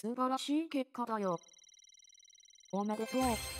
素晴らしい結果だよ。おめでとう。